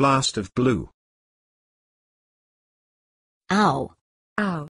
blast of blue. ow, ow,